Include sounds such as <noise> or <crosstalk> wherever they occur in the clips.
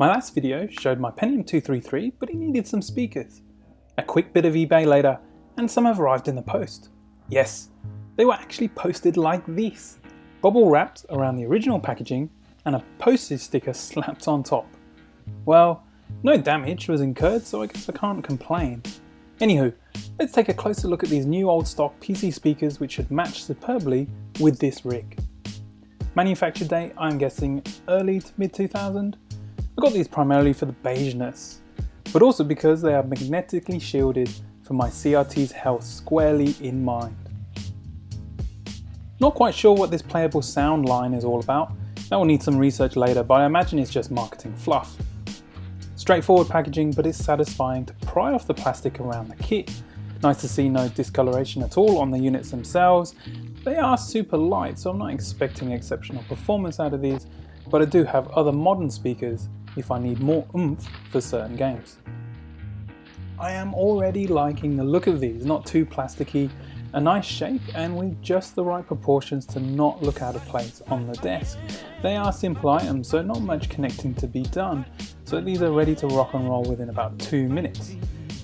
My last video showed my Pentium 233, but it needed some speakers. A quick bit of eBay later, and some have arrived in the post. Yes, they were actually posted like this. Bubble wrapped around the original packaging and a postage sticker <laughs> slapped on top. Well, no damage was incurred, so I guess I can't complain. Anywho, let's take a closer look at these new old stock PC speakers which should match superbly with this rig. Manufacture date, I'm guessing early to mid 2000. I got these primarily for the beigeness, but also because they are magnetically shielded for my CRT's health squarely in mind. Not quite sure what this playable sound line is all about, that will need some research later, but I imagine it's just marketing fluff. Straightforward packaging, but it's satisfying to pry off the plastic around the kit. Nice to see no discoloration at all on the units themselves, they are super light, so I'm not expecting exceptional performance out of these, but I do have other modern speakers if I need more oomph for certain games. I am already liking the look of these, not too plasticky, a nice shape and with just the right proportions to not look out of place on the desk. They are simple items, so not much connecting to be done, so these are ready to rock and roll within about 2 minutes.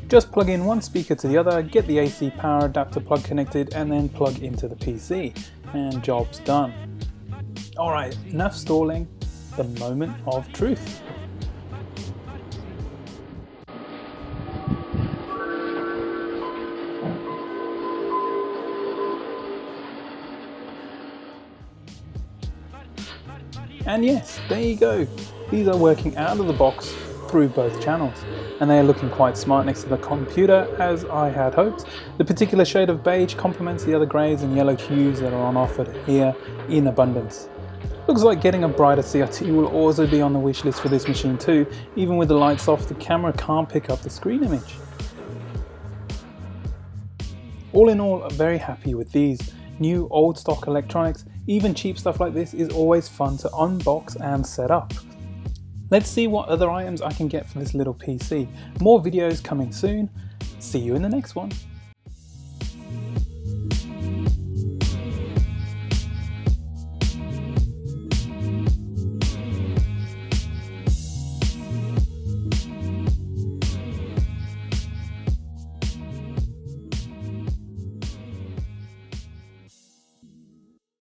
Just plug in one speaker to the other, get the AC power adapter plug connected and then plug into the PC and job's done. Alright, enough stalling, the moment of truth. And yes, there you go. These are working out of the box through both channels. And they are looking quite smart next to the computer as I had hoped. The particular shade of beige complements the other greys and yellow hues that are on offer here in abundance. Looks like getting a brighter CRT will also be on the wish list for this machine too. Even with the lights off, the camera can't pick up the screen image. All in all, I'm very happy with these. New old stock electronics, even cheap stuff like this is always fun to unbox and set up. Let's see what other items I can get for this little PC. More videos coming soon. See you in the next one.